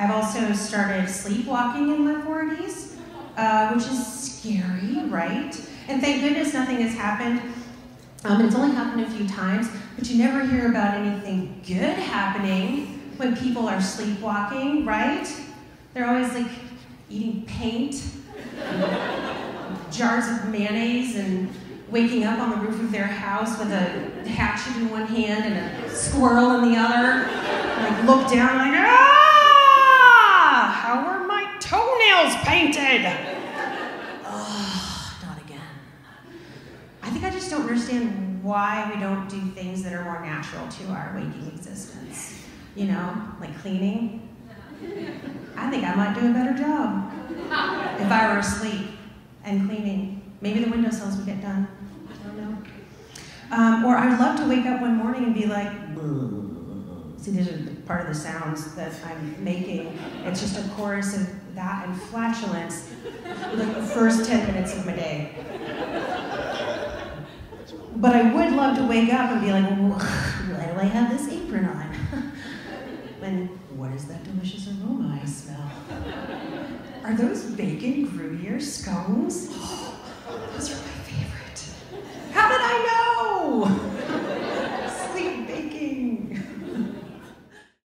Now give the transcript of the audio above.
I've also started sleepwalking in my 40s, uh, which is scary, right? And thank goodness nothing has happened. Um, it's only happened a few times, but you never hear about anything good happening when people are sleepwalking, right? They're always like eating paint, jars of mayonnaise, and waking up on the roof of their house with a hatchet in one hand and a squirrel in the other. Like look down, like ah, how are my Oh, not again. I think I just don't understand why we don't do things that are more natural to our waking existence. You know, like cleaning. I think I might do a better job if I were asleep and cleaning. Maybe the window windowsills would get done. I don't know. Um, or I'd love to wake up one morning and be like, see, these are part of the sounds that I'm making. It's just a chorus of that and flatulence, like the first 10 minutes of my day. But I would love to wake up and be like, why do I have this apron on? and what is that delicious aroma I smell? Are those bacon Gruyere scones?